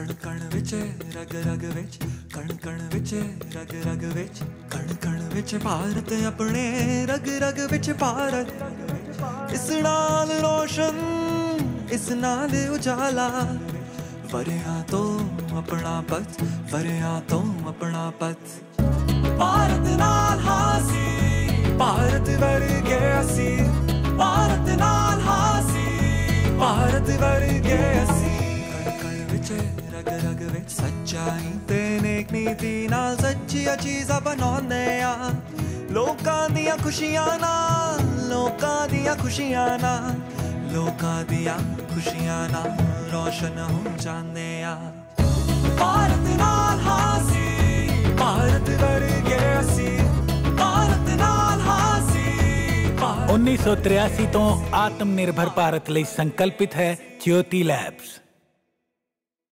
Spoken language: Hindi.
कण कण विच रग रग विच कण कण विच रग रग विच कण कण विच भारत अपने रग रग विच भारत, इस नाल रोशन, इस नाल उजाला, वरिया तो अपना पथ, वरिया तो अपना पथ। भारत नाल हासी, भारत वर्गे असी भारत नाल हासी, भारत वर्गे ਕਣ ਵਿੱਚ ਰਗ ਰਗ ਵਿੱਚ ਸੱਚਾਈ ਤੇ ਨੇਕ ਨੀਤੀ ਨਾਲ ਸੱਚੀਆਂ ਚੀਜ਼ਾਂ ਬਣਾਉਂਦੇ ਆ ਲੋਕਾਂ ਦੀਆਂ ਖੁਸ਼ੀਆਂ ਨਾਲ ਲੋਕਾਂ ਦੀਆਂ ਖੁਸ਼ੀਆਂ ਨਾਲ ਲੋਕਾਂ ਦੀਆਂ ਖੁਸ਼ੀਆਂ ਨਾਲ ਰੋਸ਼ਨ ਹੋ ਜਾਂਦੇ ਆ ਭਾਰਤ ਨਾਲ ਹਾਸੀ ਭਾਰਤ ਵਰਗੇ ਅਸੀਂ ਭਾਰਤ ਨਾਲ ਹਾਸੀ ਭਾਰਤ 1983 ਤੋਂ ਆਤਮ ਨਿਰਭਰ ਭਾਰਤ ਲਈ ਸੰਕਲਪਿਤ ਹੈ ਜਯੋਤੀ ਲੈਬਸ